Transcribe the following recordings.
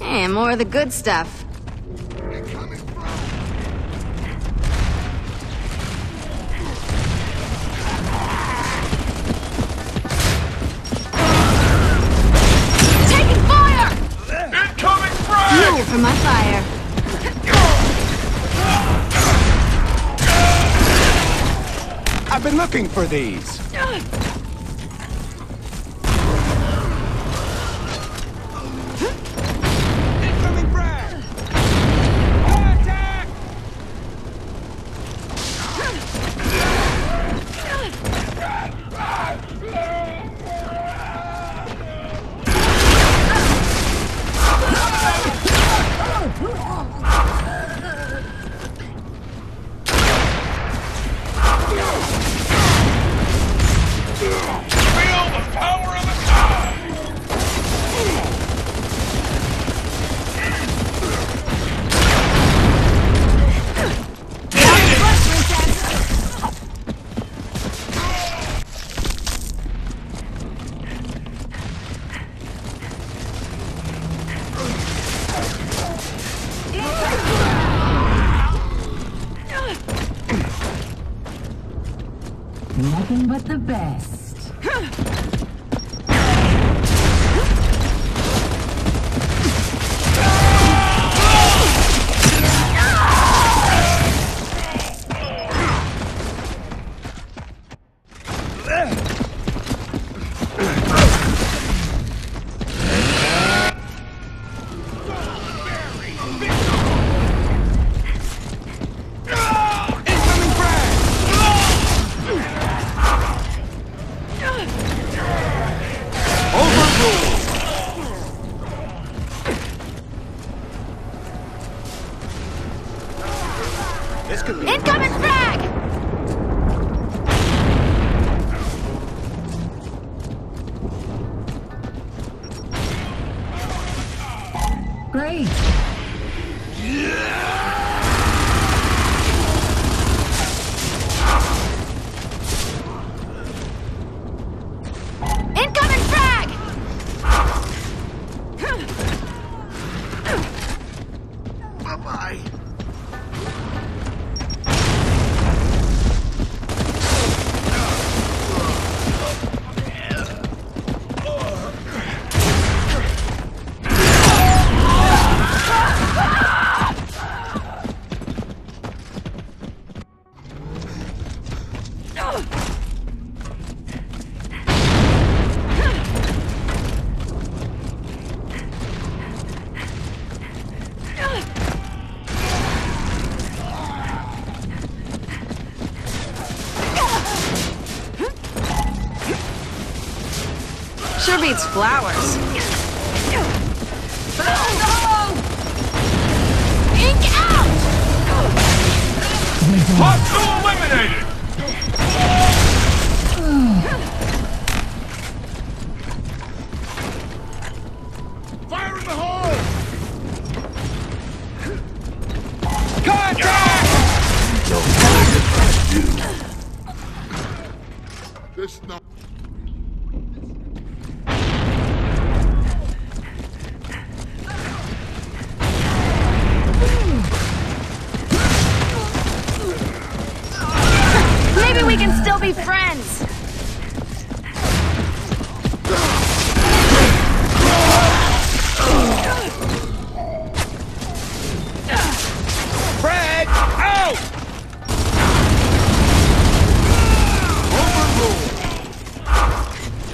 And more of the good stuff. Taking fire! Incoming frag! Fuel for my fire. I've been looking for these. Feel Beats flowers. Ink out! Hostile we can still friends. Frag! Out!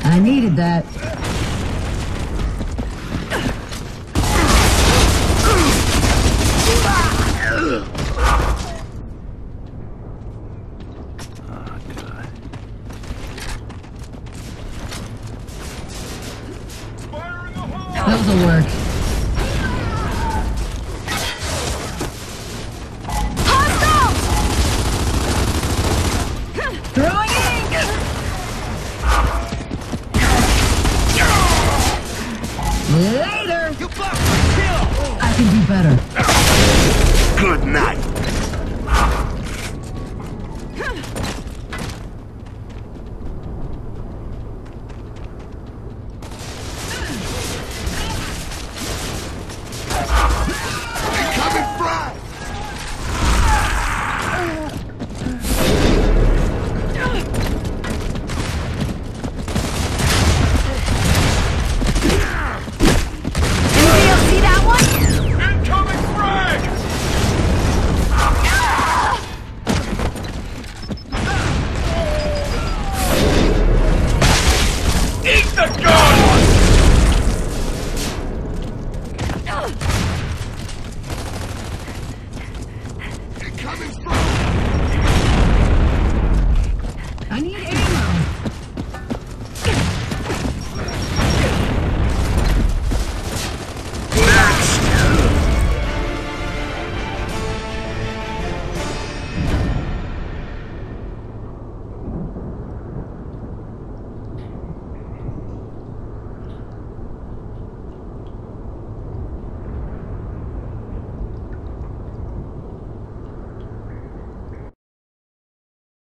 I needed that. Throwing